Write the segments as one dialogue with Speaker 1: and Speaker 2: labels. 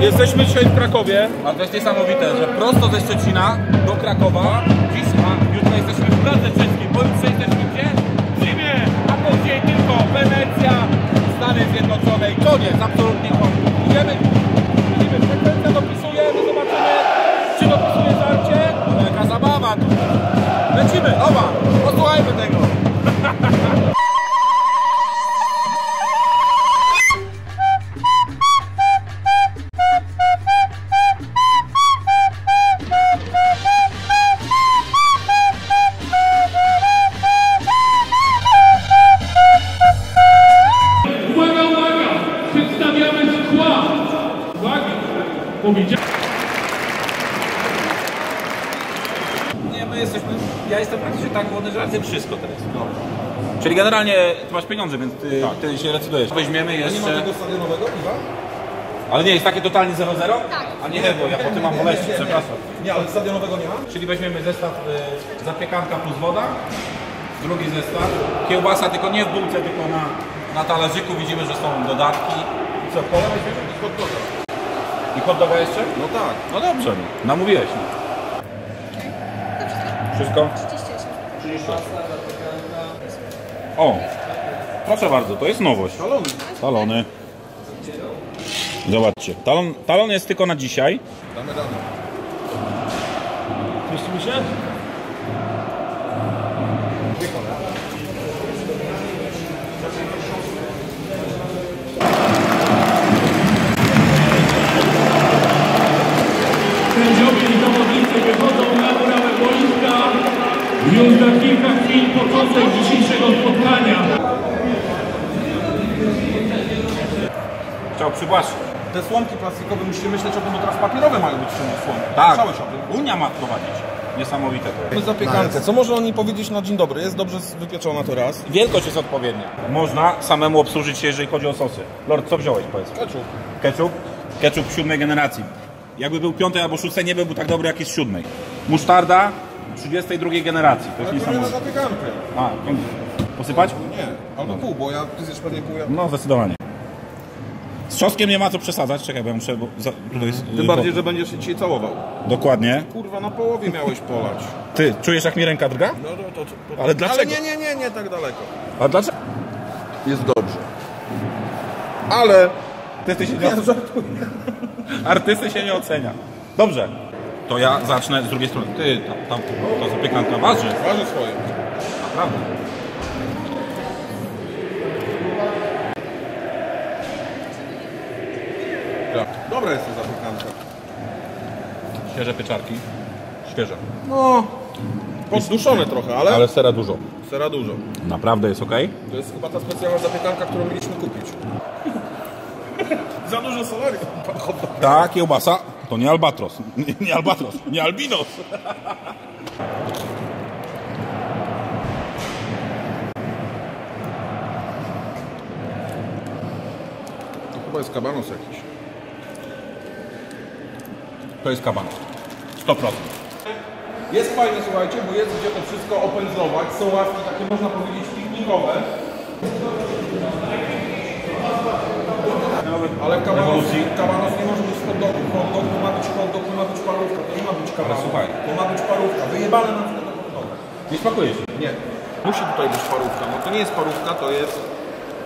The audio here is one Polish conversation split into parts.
Speaker 1: Jesteśmy dzisiaj w Krakowie.
Speaker 2: A to jest niesamowite, że prosto ze Szczecina do Krakowa, dziś, a jutro jesteśmy w Pradze Czeskiej, pojutrze jesteśmy gdzie? W Rzymie, a później tylko Wenecja, Stany Zjednoczone i koniec, absolutnie koniec. Idziemy, idziemy, frekwencja dopisujemy, zobaczymy, czy dopisuje żarcie. Jaka zabawa tu. Lecimy, oba, posłuchajmy tego.
Speaker 3: Powiedziałem.
Speaker 2: Nie, my jesteśmy, ja jestem praktycznie tak głodny, że radzę wszystko teraz. No. Czyli generalnie ty masz pieniądze, więc ty, ty się decydujesz. Weźmiemy jeszcze...
Speaker 1: stadionowego piwa?
Speaker 2: Ale nie, jest takie totalnie 0-0? Tak. A nie, bo ja po tym mam boleści, przepraszam.
Speaker 1: Nie, ale stadionowego nie ma?
Speaker 2: Czyli weźmiemy zestaw y, zapiekanka plus woda, drugi zestaw, kiełbasa tylko nie w bułce, tylko na, na talerzyku, widzimy, że są dodatki. I co, kola weźmiemy? Hot. I hot doga jeszcze?
Speaker 1: No tak.
Speaker 2: No dobrze, no. namówiłeś. Wszystko?
Speaker 4: 38.
Speaker 2: O, proszę bardzo, to jest nowość.
Speaker 1: Talony.
Speaker 2: Talony. Zobaczcie, talon, talon jest tylko na dzisiaj.
Speaker 1: Damy radę.
Speaker 3: Mieścimy się? Sędziowie i zawodnicy wychodzą na murawę boiska. Już za kilka chwil początek dzisiejszego spotkania.
Speaker 2: Chciał przybłaszczyć.
Speaker 1: Te słomki plastikowe musicie myśleć o tym, bo teraz papierowe mają być słomki.
Speaker 2: Tak,
Speaker 1: Słyszałeś o tym?
Speaker 2: Unia ma prowadzić. Niesamowite to jest.
Speaker 1: Mamy zapiekankę. Co może oni powiedzieć na dzień dobry? Jest dobrze wypieczona to raz.
Speaker 2: Wielkość jest odpowiednia. Można samemu obsłużyć się, jeżeli chodzi o sosy. Lord, co wziąłeś, powiedz?
Speaker 1: Ketchup.
Speaker 2: Ketchup? Ketchup siódmej generacji. Jakby był piątej albo szóstej, nie byłby tak dobry jak jest siódmej. Musztarda 32 generacji. To jest niesamowite. A, posypać?
Speaker 1: Nie, albo pół, bo ja, ty zjesz pewnie pół, ja...
Speaker 2: No, zdecydowanie. Z czosnkiem nie ma co przesadzać. Czekaj, bo ja muszę... Bo za, tutaj jest,
Speaker 1: Tym bardziej, że będziesz się dzisiaj całował.
Speaker 2: Dokładnie.
Speaker 1: Kurwa, na połowie miałeś polać.
Speaker 2: Ty, czujesz jak mi ręka drga?
Speaker 1: No to, to, to, to.
Speaker 2: Ale dlaczego?
Speaker 1: Ale nie, nie, nie, nie tak daleko.
Speaker 2: A dlaczego?
Speaker 1: Jest dobrze. Ale...
Speaker 2: Artysty się nie, Artysty się nie ocenia. Dobrze. To ja zacznę z drugiej strony. Ty, tam, tam to zapiekanka waży.
Speaker 1: Waży swoje.
Speaker 2: Naprawdę.
Speaker 1: Ja. Dobra jest ta zapiekanka.
Speaker 2: Świeże pieczarki. Świeże.
Speaker 1: No... Podduszone trochę, ale...
Speaker 2: Ale sera dużo.
Speaker 1: Sera dużo.
Speaker 2: Naprawdę jest ok?
Speaker 1: To jest chyba ta specjalna zapiekanka, którą mieliśmy kupić. Za dużo solarium.
Speaker 2: Ta kiełbasa to nie albatros. Nie, nie albatros, nie albinos.
Speaker 1: To chyba jest kabanos jakiś.
Speaker 2: To jest kabanos. 100%.
Speaker 1: Jest fajne, słuchajcie, bo jest gdzie to wszystko opędzlować. Są ławki takie, można powiedzieć, piknikowe. Ale kabanos, kabanos nie może być hot dogu. Hot dog to ma być hot dog, to ma być parówka. To nie ma być kabanos.
Speaker 2: słuchaj.
Speaker 1: To ma być parówka. Wyjebane nam tego hot.
Speaker 2: Nie smakuje się.
Speaker 1: Nie. Musi tutaj być parówka. No to nie jest parówka, to jest,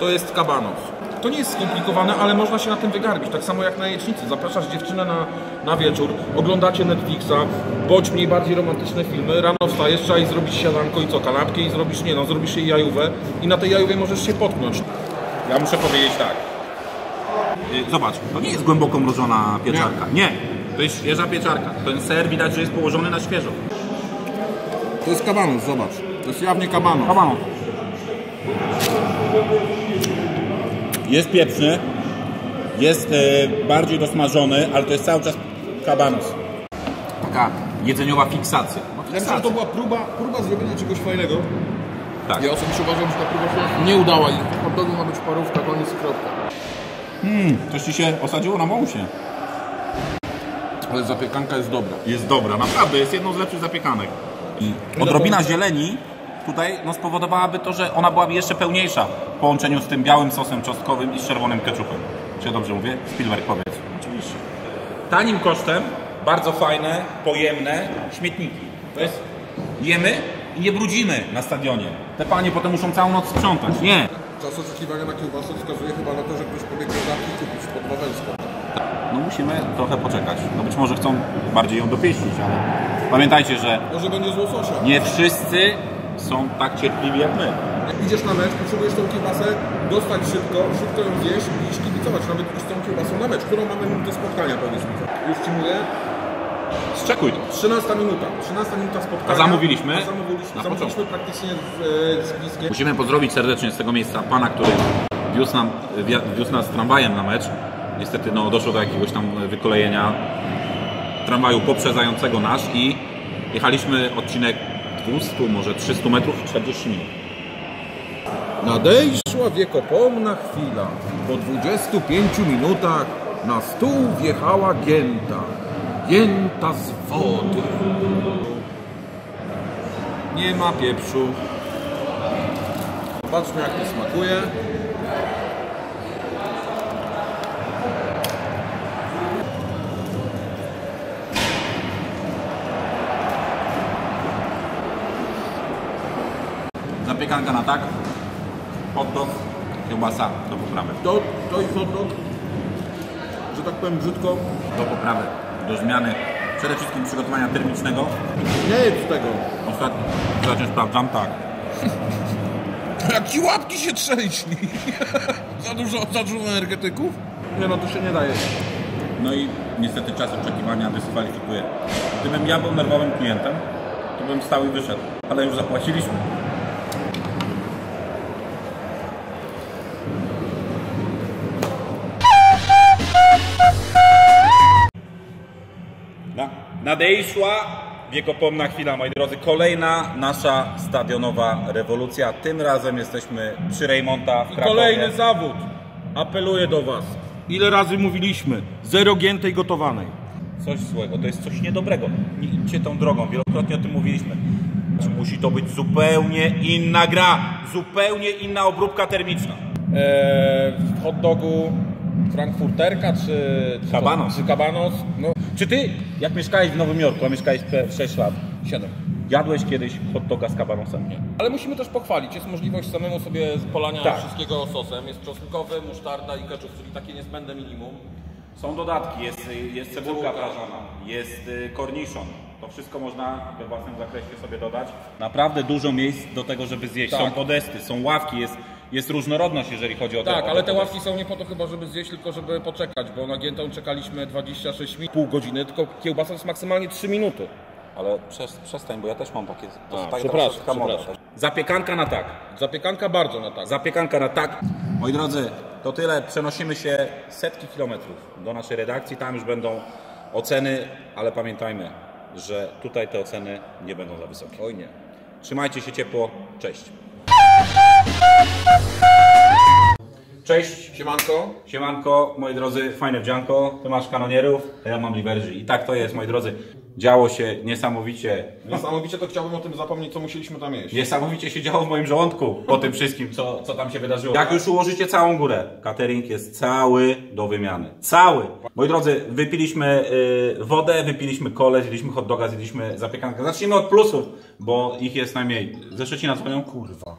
Speaker 1: to jest kabanos. To nie jest skomplikowane, ale można się na tym wygarbić. Tak samo jak na jajecznicy. Zapraszasz dziewczynę na, na wieczór, oglądacie Netflixa, bądź mniej bardziej romantyczne filmy, rano wstajesz, trzeba jej zrobić siadanko i co, kanapkę i zrobisz, nie no, zrobisz jej jajówę i na tej jajówie możesz się potknąć.
Speaker 2: Ja muszę powiedzieć tak. Y, Zobacz, to nie jest głęboko mrożona pieczarka. Nie. To jest świeża pieczarka. Ten ser widać, że jest położony na świeżo.
Speaker 1: To jest kabanos, zobacz. To jest jawnie kabanos.
Speaker 2: Kabanos. Jest pieprzny, jest e, bardziej dosmażony, ale to jest cały czas kabanos. Taka jedzeniowa fiksacja. No,
Speaker 1: Ja myślę, że to była próba, próba zrobienia czegoś fajnego.
Speaker 2: Tak.
Speaker 1: Ja osobiście uważam, że ta próba się nie udała i dogu ma być parówka, koniec i kropka.
Speaker 2: Coś ci się osadziło na mąsie.
Speaker 1: Ale zapiekanka jest dobra.
Speaker 2: Jest dobra, naprawdę, jest jedną z lepszych zapiekanek. I odrobina zieleni tutaj no, spowodowałaby to, że ona byłaby jeszcze pełniejsza w połączeniu z tym białym sosem czosnkowym i z czerwonym keczupem. Czy dobrze mówię? Spielberg powiedz.
Speaker 1: Oczywiście.
Speaker 2: tanim kosztem bardzo fajne, pojemne śmietniki. To jest jemy i nie brudzimy na stadionie. Te panie potem muszą całą noc sprzątać. Nie.
Speaker 1: Czas oczekiwania na kiełbasę wskazuje chyba na to, że ktoś pobiegł do żabki kupić pod Wawelską.
Speaker 2: No musimy trochę poczekać. No być może chcą bardziej ją dopieścić, ale pamiętajcie, że
Speaker 1: Może będzie z łososia.
Speaker 2: nie wszyscy są tak cierpliwi jak my.
Speaker 1: Jak idziesz na mecz, potrzebujesz tą kiełbasę dostać szybko, szybko ją zjeść i kibicować, nawet iść z tą kiełbasą na mecz. Którą mamy minutę spotkania, powiedz mi. Już Ci mówię,
Speaker 2: Zczekuj to.
Speaker 1: 13 minuta. 13 minuta spotkania.
Speaker 2: A zamówiliśmy?
Speaker 1: A zamówiliśmy.
Speaker 2: Na
Speaker 1: zamówiliśmy praktycznie z, e, z bliskiem.
Speaker 2: Musimy pozdrowić serdecznie z tego miejsca pana, który wiózł, nam, wiózł nas tramwajem na mecz. Niestety no, doszło do jakiegoś tam wykolejenia tramwaju poprzedzającego nasz i jechaliśmy odcinek 200, może 300 metrów, 40 minut.
Speaker 1: Nadejszła wiekopomna chwila. Po 25 minutach na stół wjechała gięta. Gięta z wody. Nie ma pieprzu. Patrzmy jak to smakuje.
Speaker 2: Zapiekanka na tak, hot dog, kiełbasa do poprawy.
Speaker 1: To, to i hot dog, że tak powiem brzydko,
Speaker 2: Do poprawy, do zmiany przede wszystkim przygotowania termicznego.
Speaker 1: nie jest tego.
Speaker 2: Ostatnio, ostatnio sprawdzam, tak.
Speaker 1: Jak ci łapki się trzęśli. za, dużo, za dużo energetyków? Nie no, tu się nie daje.
Speaker 2: No i niestety czas oczekiwania dyskwalifikuje. Gdybym ja był nerwowym klientem, to bym stał i wyszedł. Ale już zapłaciliśmy. Nadejszła wiekopomna chwila, moi drodzy. Kolejna nasza stadionowa rewolucja. Tym razem jesteśmy przy Rejmonta w Krakowie.
Speaker 1: Kolejny zawód. Apeluję do Was. Ile razy mówiliśmy? Zero giętej gotowanej.
Speaker 2: Coś złego, to jest coś niedobrego. Nie idźcie tą drogą, wielokrotnie o tym mówiliśmy. Musi to być zupełnie inna gra, zupełnie inna obróbka termiczna.
Speaker 1: Eee, w hot dogu frankfurterka czy... czy
Speaker 2: Cabanos.
Speaker 1: Czy kabanos? No,
Speaker 2: Czy ty, jak mieszkałeś w Nowym Jorku, a mieszkałeś pe- 6 lat,
Speaker 1: 7.
Speaker 2: jadłeś kiedyś hot doga z kabanosem? Nie.
Speaker 1: Ale musimy też pochwalić. Jest możliwość samemu sobie polania
Speaker 2: Tak.
Speaker 1: wszystkiego sosem. Jest czosnkowy, musztarda i ketchup, czyli takie niezbędne minimum.
Speaker 2: Są dodatki, jest, jest cebulka
Speaker 1: Cebulka.
Speaker 2: prażona, jest y, korniszon. To wszystko można we własnym zakresie sobie dodać. Naprawdę dużo miejsc do tego, żeby zjeść.
Speaker 1: Tak.
Speaker 2: Są podesty, są ławki, jest, jest różnorodność, jeżeli chodzi o te
Speaker 1: Tak, ale te ławki są nie po to chyba, żeby zjeść, tylko żeby poczekać, bo na giętą czekaliśmy 26 minut, pół godziny, tylko kiełbasa to jest maksymalnie 3 minuty.
Speaker 2: Ale przez, przestań, bo ja też mam takie. To
Speaker 1: A,
Speaker 2: tak
Speaker 1: przepraszam, przepraszam.
Speaker 2: Zapiekanka na tak.
Speaker 1: Zapiekanka bardzo na tak.
Speaker 2: Zapiekanka na tak. Moi drodzy, to tyle. Przenosimy się setki kilometrów do naszej redakcji. Tam już będą oceny, ale pamiętajmy, że tutaj te oceny nie będą za wysokie.
Speaker 1: Oj nie.
Speaker 2: Trzymajcie się ciepło. Cześć. Cześć.
Speaker 1: Siemanko.
Speaker 2: Siemanko, moi drodzy, fajne wdzianko. Ty masz kanonierów, a ja mam Liberży. I tak to jest, moi drodzy. Działo się niesamowicie.
Speaker 1: Niesamowicie to chciałbym o tym zapomnieć, co musieliśmy tam jeść.
Speaker 2: Niesamowicie się działo w moim żołądku po tym wszystkim, co, co tam się wydarzyło. Jak już ułożycie całą górę, catering jest cały do wymiany. Cały. Moi drodzy, wypiliśmy y, wodę, wypiliśmy kole, zjedliśmy hot doga, zjedliśmy zapiekankę. Zacznijmy od plusów, bo ich jest najmniej. Ze Szczecina dzwonią? Kurwa.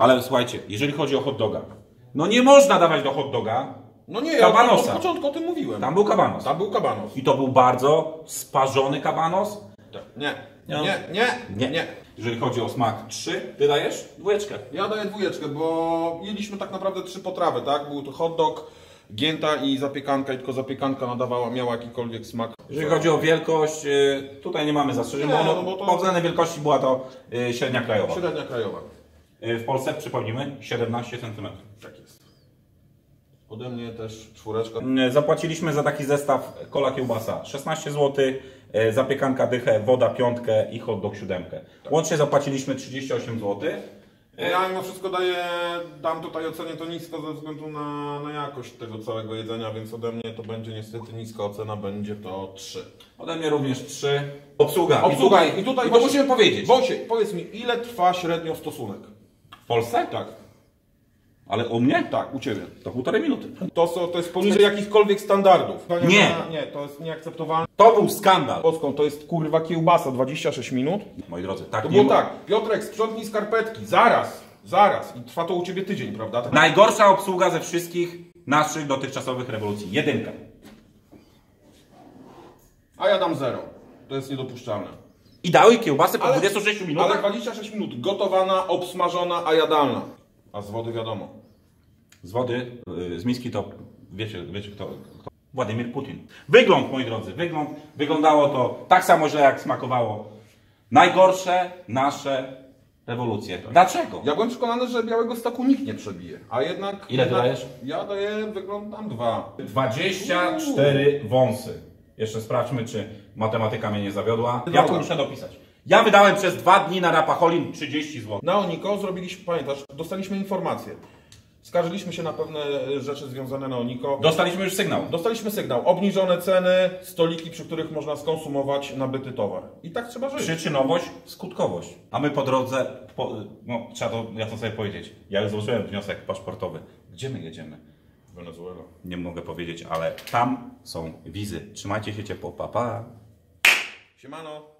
Speaker 2: Ale słuchajcie, jeżeli chodzi o hot doga, no nie można dawać do hot doga.
Speaker 1: No nie,
Speaker 2: Kabanosa.
Speaker 1: ja od początku o tym mówiłem.
Speaker 2: Tam był kabanos.
Speaker 1: Tam był kabanos.
Speaker 2: I to był bardzo sparzony kabanos.
Speaker 1: Nie,
Speaker 2: Nie.
Speaker 1: nie, nie,
Speaker 2: Nie.
Speaker 1: nie.
Speaker 2: Jeżeli chodzi o smak 3, ty dajesz dwójeczkę.
Speaker 1: Ja daję dwójeczkę, bo jedliśmy tak naprawdę trzy potrawy, tak? Był to hot dog, gięta i zapiekanka i tylko zapiekanka nadawała, miała jakikolwiek smak.
Speaker 2: Jeżeli chodzi o wielkość, y, tutaj nie mamy zastrzeżeń,
Speaker 1: Nie,
Speaker 2: bo,
Speaker 1: no bo to-
Speaker 2: pod względem wielkości była to y, średnia krajowa.
Speaker 1: Średnia krajowa.
Speaker 2: Y, W Polsce, przypomnijmy, 17 cm.
Speaker 1: Tak jest. Ode mnie też czwóreczka.
Speaker 2: Y, Zapłaciliśmy za taki zestaw kola kiełbasa 16 zł, y, zapiekanka dychę, woda piątkę i hot dog siódemkę. Łącznie zapłaciliśmy 38 zł.
Speaker 1: Ja mimo wszystko daję, dam tutaj ocenię to nisko ze względu na, na jakość tego całego jedzenia, więc ode mnie to będzie niestety niska ocena, będzie to 3.
Speaker 2: Ode mnie również 3. Obsługa.
Speaker 1: Obsługa.
Speaker 2: I tutaj,
Speaker 1: I tutaj
Speaker 2: i to musimy powiedzieć.
Speaker 1: Wosie, powiedz mi, ile trwa średnio stosunek?
Speaker 2: W Polsce?
Speaker 1: Tak.
Speaker 2: Ale u mnie?
Speaker 1: Tak, u Ciebie.
Speaker 2: To półtorej minuty.
Speaker 1: To, są, to jest poniżej jakichkolwiek standardów.
Speaker 2: Nie.
Speaker 1: Nie, to jest nieakceptowalne.
Speaker 2: To był skandal.
Speaker 1: Polską to jest kurwa kiełbasa, 26 minut.
Speaker 2: Moi drodzy, tak
Speaker 1: To
Speaker 2: nie
Speaker 1: było
Speaker 2: ma-
Speaker 1: tak, Piotrek, sprzątnij skarpetki, zaraz, zaraz. I trwa to u Ciebie tydzień, prawda? Tak.
Speaker 2: Najgorsza obsługa ze wszystkich naszych dotychczasowych rewolucji. Jedynka.
Speaker 1: A ja dam zero. To jest niedopuszczalne.
Speaker 2: I dały kiełbasę po
Speaker 1: Ale-
Speaker 2: 26 minutach?
Speaker 1: Ale 26 minut, gotowana, obsmażona, a jadalna. A z wody wiadomo.
Speaker 2: Z wody, y, z miski to wiecie, wiecie kto, kto? Władimir Putin. Wygląd, moi drodzy, wygląd. Wyglądało to tak samo źle, jak smakowało. Najgorsze nasze rewolucje. Dlaczego?
Speaker 1: Ja byłem przekonany, że białego stoku nikt nie przebije. A jednak...
Speaker 2: Ile ty dajesz?
Speaker 1: Ja daję, wyglądam dwa.
Speaker 2: 24 wąsy. Jeszcze sprawdźmy, czy matematyka mnie nie zawiodła. Ja to muszę dopisać. Ja wydałem przez dwa dni na Rapacholin 30 zł.
Speaker 1: Na Oniko zrobiliśmy, pamiętasz, dostaliśmy informację. Skarżyliśmy się na pewne rzeczy związane na Oniko.
Speaker 2: Dostaliśmy już sygnał.
Speaker 1: Dostaliśmy sygnał. Obniżone ceny, stoliki, przy których można skonsumować nabyty towar. I tak trzeba żyć.
Speaker 2: Przyczynowość, skutkowość. A my po drodze, po, no trzeba to jasno sobie powiedzieć. Ja już złożyłem wniosek paszportowy. Gdzie my jedziemy?
Speaker 1: Wenezuela.
Speaker 2: Nie mogę powiedzieć, ale tam są wizy. Trzymajcie się ciepło, pa pa.
Speaker 1: Siemano.